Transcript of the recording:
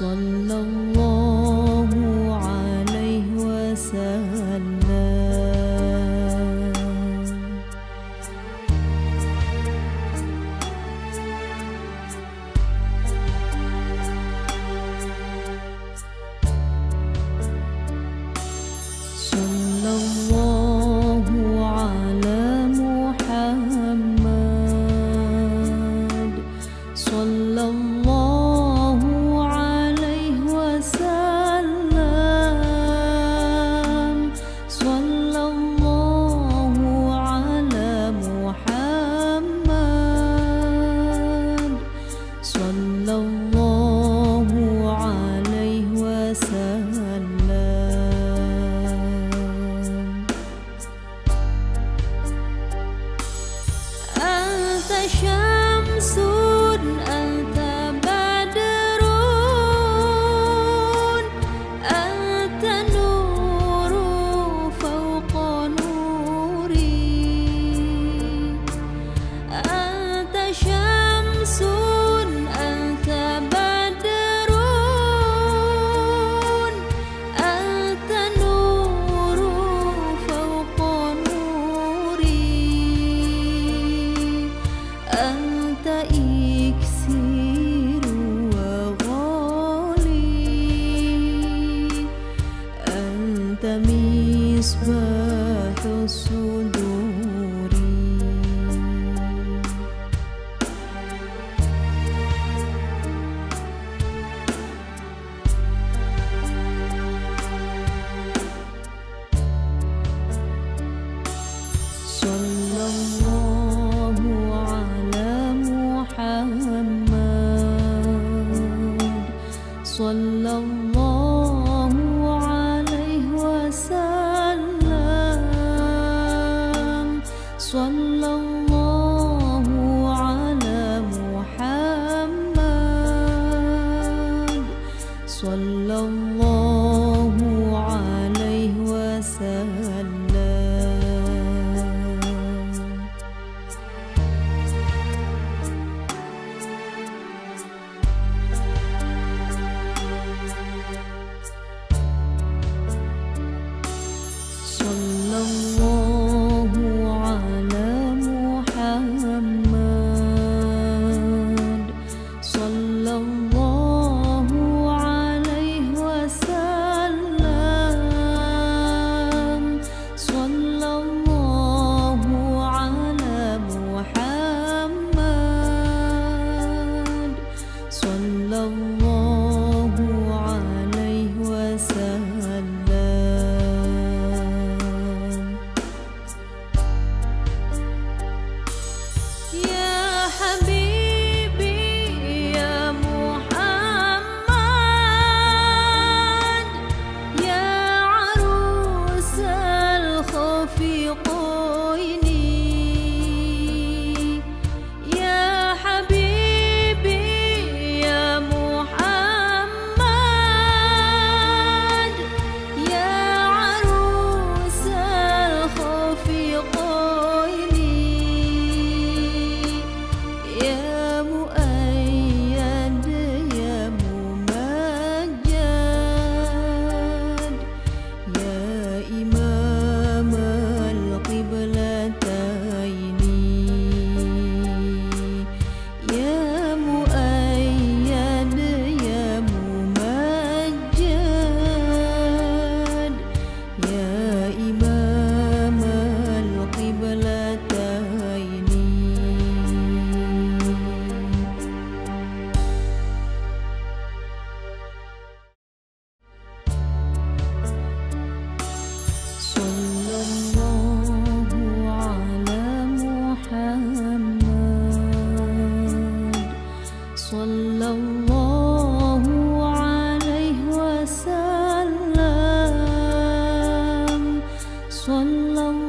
صلى الله 算了